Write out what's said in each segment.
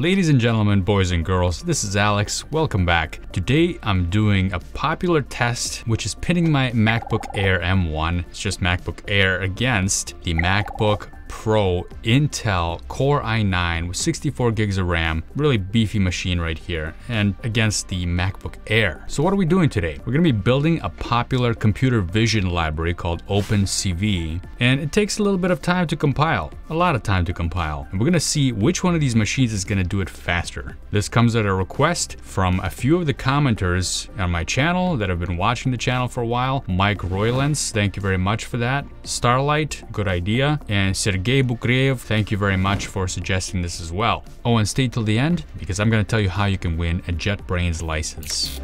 Ladies and gentlemen, boys and girls, this is Alex. Welcome back. Today I'm doing a popular test which is pitting my MacBook Air M1, it's just MacBook Air, against the MacBook Pro Intel Core i9 with 64 gigs of RAM, really beefy machine right here, and against the MacBook Air. So what are we doing today? We're gonna be building a popular computer vision library called OpenCV, and it takes a little bit of time to compile, a lot of time to compile. And we're gonna see which one of these machines is gonna do it faster. This comes at a request from a few of the commenters on my channel that have been watching the channel for a while. Mike Roylance, thank you very much for that. Starlight, good idea. And Sergey Sergey Bukreev, thank you very much for suggesting this as well. Oh, and stay till the end because I'm going to tell you how you can win a JetBrains license.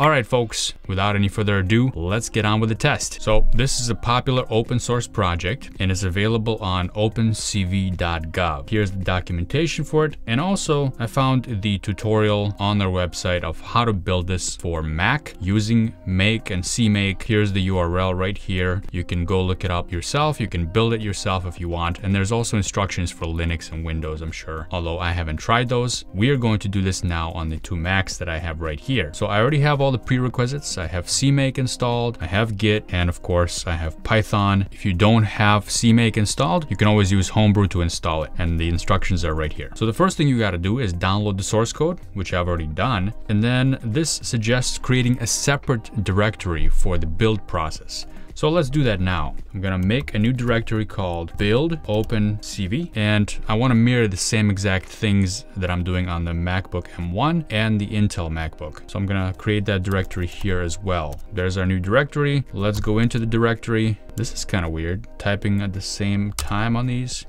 Alright folks, without any further ado, let's get on with the test. So this is a popular open source project and is available on opencv.gov. Here's the documentation for it and also I found the tutorial on their website of how to build this for Mac using Make and CMake. Here's the URL right here. You can go look it up yourself. You can build it yourself if you want and there's also instructions for Linux and Windows I'm sure. Although I haven't tried those, we are going to do this now on the two Macs that I have right here. So I already have all the prerequisites. I have CMake installed, I have Git, and of course I have Python. If you don't have CMake installed, you can always use Homebrew to install it, and the instructions are right here. So the first thing you gotta do is download the source code, which I've already done, and then this suggests creating a separate directory for the build process. So let's do that now. I'm gonna make a new directory called build open CV and I wanna mirror the same exact things that I'm doing on the MacBook M1 and the Intel MacBook. So I'm gonna create that directory here as well. There's our new directory. Let's go into the directory. This is kind of weird, typing at the same time on these.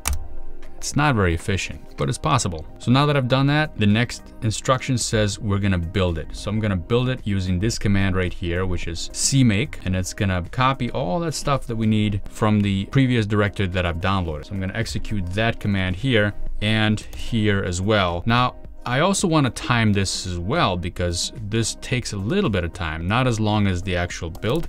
It's not very efficient, but it's possible. So now that I've done that, the next instruction says we're gonna build it. So I'm gonna build it using this command right here, which is cmake, and it's gonna copy all that stuff that we need from the previous directory that I've downloaded. So I'm gonna execute that command here and here as well. Now, I also want to time this as well because this takes a little bit of time, not as long as the actual build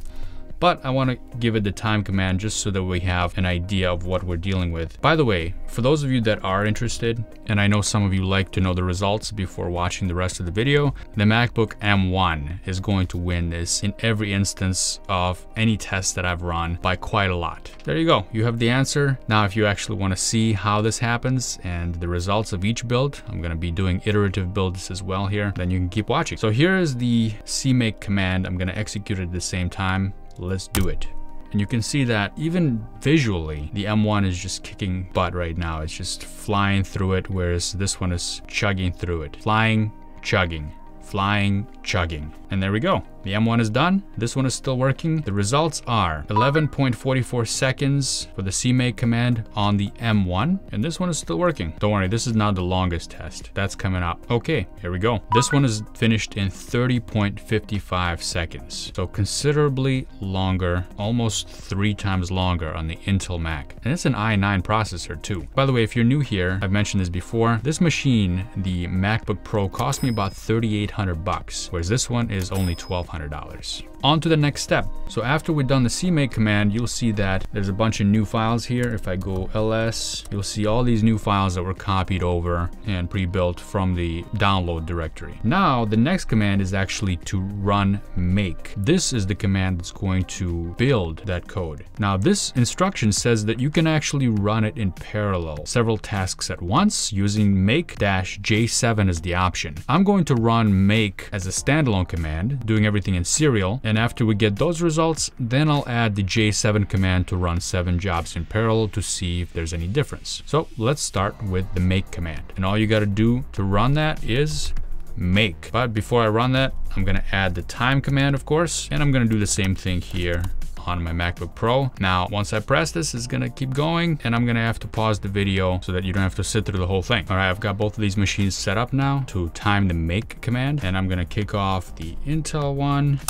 but I want to give it the time command just so that we have an idea of what we're dealing with. By the way, for those of you that are interested, and I know some of you like to know the results before watching the rest of the video, the MacBook M1 is going to win this in every instance of any test that I've run by quite a lot. There you go, you have the answer. Now if you actually want to see how this happens and the results of each build, I'm going to be doing iterative builds as well here, then you can keep watching. So here is the cmake command, I'm going to execute it at the same time let's do it. And you can see that even visually, the M1 is just kicking butt right now. It's just flying through it, whereas this one is chugging through it. Flying, chugging, flying, chugging. And there we go. The M1 is done. This one is still working. The results are 11.44 seconds for the CMake command on the M1. And this one is still working. Don't worry, this is not the longest test. That's coming up. Okay, here we go. This one is finished in 30.55 seconds. So considerably longer, almost three times longer on the Intel Mac. And it's an i9 processor too. By the way, if you're new here, I've mentioned this before. This machine, the MacBook Pro, cost me about 3,800 bucks, whereas this one is only 1,200 $100. On to the next step. So after we've done the cmake command, you'll see that there's a bunch of new files here. If I go ls, you'll see all these new files that were copied over and pre-built from the download directory. Now, the next command is actually to run make. This is the command that's going to build that code. Now, this instruction says that you can actually run it in parallel, several tasks at once using make-j7 as the option. I'm going to run make as a standalone command, doing everything in serial, and after we get those results, then I'll add the J7 command to run seven jobs in parallel to see if there's any difference. So let's start with the make command. And all you gotta do to run that is make. But before I run that, I'm gonna add the time command, of course, and I'm gonna do the same thing here on my MacBook Pro. Now, once I press this, it's gonna keep going and I'm gonna have to pause the video so that you don't have to sit through the whole thing. All right, I've got both of these machines set up now to time the make command and I'm gonna kick off the Intel one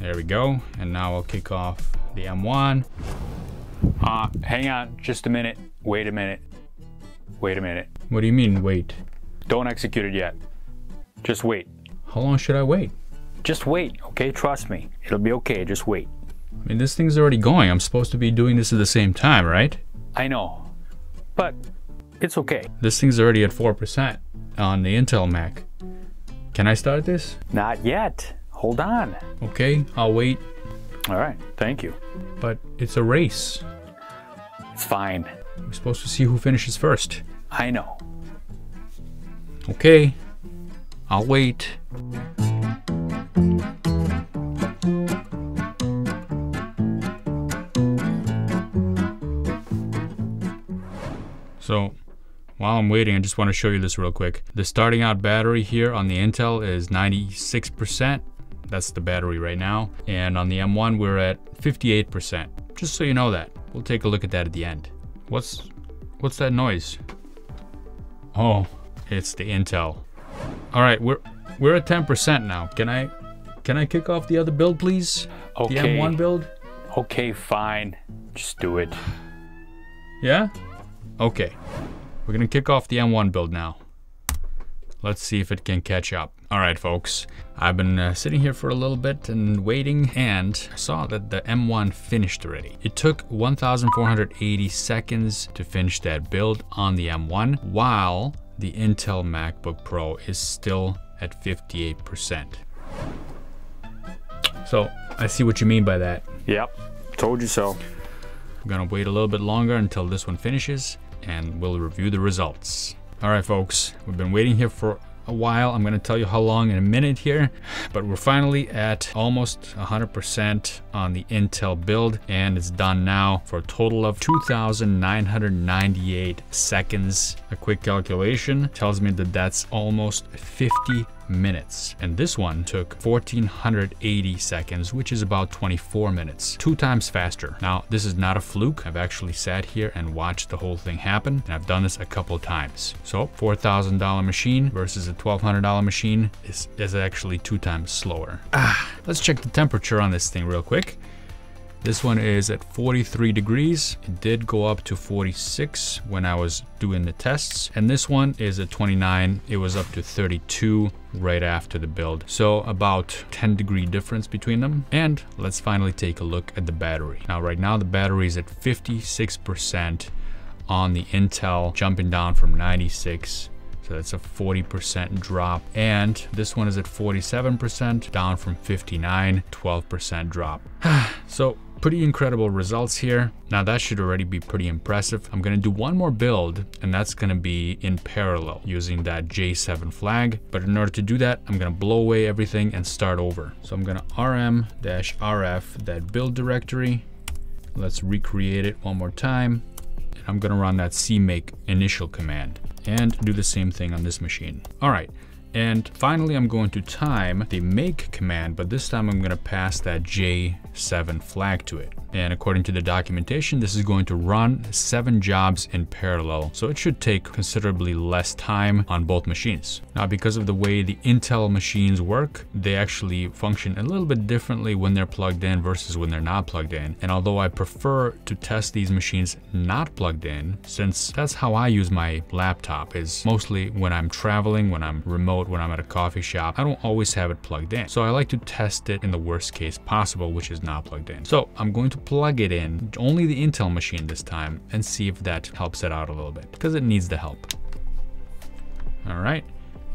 there we go. And now I'll kick off the M1. Uh, hang on just a minute. Wait a minute. Wait a minute. What do you mean, wait? Don't execute it yet. Just wait. How long should I wait? Just wait, okay? Trust me. It'll be okay. Just wait. I mean, this thing's already going. I'm supposed to be doing this at the same time, right? I know. But It's okay. This thing's already at 4% on the Intel Mac. Can I start this? Not yet. Hold on. Okay, I'll wait. All right, thank you. But it's a race. It's fine. We're supposed to see who finishes first. I know. Okay, I'll wait. So, while I'm waiting, I just want to show you this real quick. The starting out battery here on the Intel is 96%. That's the battery right now. And on the M1, we're at 58%. Just so you know that. We'll take a look at that at the end. What's what's that noise? Oh, it's the Intel. All right, we're we're at 10% now. Can I can I kick off the other build, please? The Okay. M1 build? Okay, fine. Just do it. Yeah? Okay. We're gonna kick off the M1 build now. Let's see if it can catch up. All right, folks. I've been uh, sitting here for a little bit and waiting and saw that the M1 finished already. It took 1,480 seconds to finish that build on the M1 while the Intel MacBook Pro is still at 58%. So I see what you mean by that. Yep. Told you so. We're gonna wait a little bit longer until this one finishes and we'll review the results. All right, folks, we've been waiting here for a while. I'm gonna tell you how long in a minute here, but we're finally at almost 100% on the Intel build and it's done now for a total of 2,998 seconds. A quick calculation tells me that that's almost 50 minutes. And this one took 1480 seconds, which is about 24 minutes, two times faster. Now, this is not a fluke. I've actually sat here and watched the whole thing happen, and I've done this a couple times. So, $4,000 machine versus a $1,200 machine is, is actually two times slower. Ah, let's check the temperature on this thing real quick. This one is at 43 degrees. It did go up to 46 when I was doing the tests. And this one is at 29. It was up to 32 right after the build. So about 10 degree difference between them. And let's finally take a look at the battery. Now right now the battery is at 56% on the Intel, jumping down from 96 so that's a 40% drop. And this one is at 47%, down from 59, 12% drop. so pretty incredible results here. Now that should already be pretty impressive. I'm gonna do one more build and that's gonna be in parallel using that J7 flag. But in order to do that, I'm gonna blow away everything and start over. So I'm gonna rm-rf that build directory. Let's recreate it one more time. And I'm gonna run that cmake initial command and do the same thing on this machine. All right, and finally I'm going to time the make command, but this time I'm gonna pass that J7 flag to it. And according to the documentation, this is going to run seven jobs in parallel. So it should take considerably less time on both machines. Now, because of the way the Intel machines work, they actually function a little bit differently when they're plugged in versus when they're not plugged in. And although I prefer to test these machines not plugged in, since that's how I use my laptop is mostly when I'm traveling, when I'm remote, when I'm at a coffee shop, I don't always have it plugged in. So I like to test it in the worst case possible, which is not plugged in. So I'm going to plug it in, only the Intel machine this time, and see if that helps it out a little bit, because it needs the help. All right,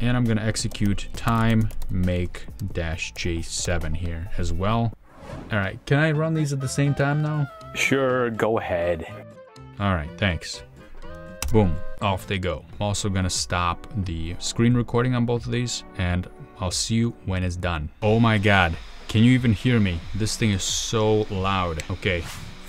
and I'm gonna execute time make dash J7 here as well. All right, can I run these at the same time now? Sure, go ahead. All right, thanks. Boom, off they go. I'm also gonna stop the screen recording on both of these and I'll see you when it's done. Oh my God, can you even hear me? This thing is so loud. Okay,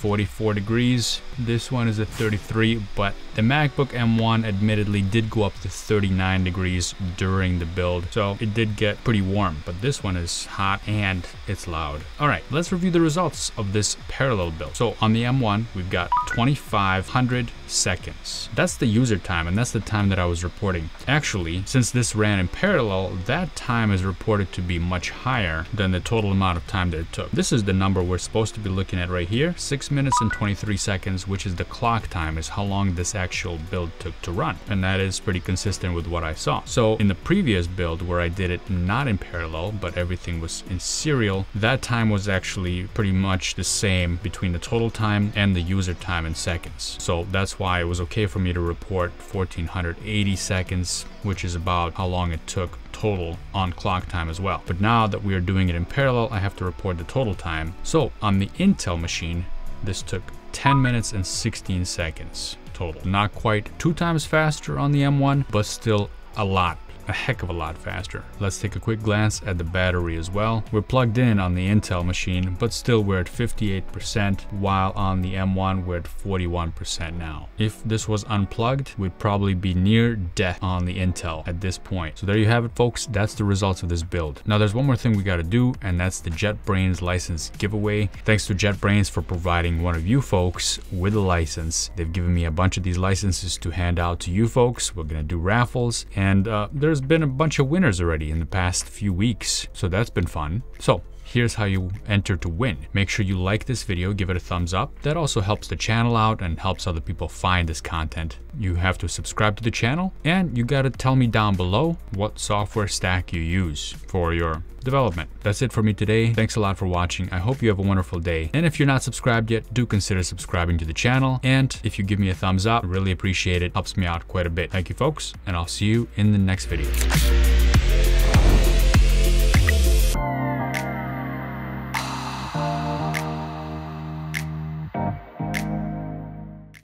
44 degrees. This one is at 33, but the MacBook M1 admittedly did go up to 39 degrees during the build. So it did get pretty warm, but this one is hot and it's loud. All right, let's review the results of this parallel build. So on the M1, we've got 2,500 seconds. That's the user time, and that's the time that I was reporting. Actually, since this ran in parallel, that time is reported to be much higher than the total amount of time that it took. This is the number we're supposed to be looking at right here, 6 minutes and 23 seconds, which is the clock time, is how long this actual build took to run. And that is pretty consistent with what I saw. So in the previous build where I did it not in parallel, but everything was in serial, that time was actually pretty much the same between the total time and the user time in seconds. So that's why why it was okay for me to report 1480 seconds, which is about how long it took total on clock time as well. But now that we are doing it in parallel, I have to report the total time. So on the Intel machine, this took 10 minutes and 16 seconds total. Not quite two times faster on the M1, but still a lot a heck of a lot faster. Let's take a quick glance at the battery as well. We're plugged in on the Intel machine, but still we're at 58%, while on the M1 we're at 41% now. If this was unplugged, we'd probably be near death on the Intel at this point. So there you have it folks, that's the results of this build. Now there's one more thing we gotta do, and that's the JetBrains license giveaway. Thanks to JetBrains for providing one of you folks with a license. They've given me a bunch of these licenses to hand out to you folks. We're gonna do raffles, and uh, there's there's been a bunch of winners already in the past few weeks, so that's been fun. So here's how you enter to win. Make sure you like this video, give it a thumbs up. That also helps the channel out and helps other people find this content. You have to subscribe to the channel and you gotta tell me down below what software stack you use for your development. That's it for me today. Thanks a lot for watching. I hope you have a wonderful day. And if you're not subscribed yet, do consider subscribing to the channel. And if you give me a thumbs up, really appreciate it. Helps me out quite a bit. Thank you folks, and I'll see you in the next video.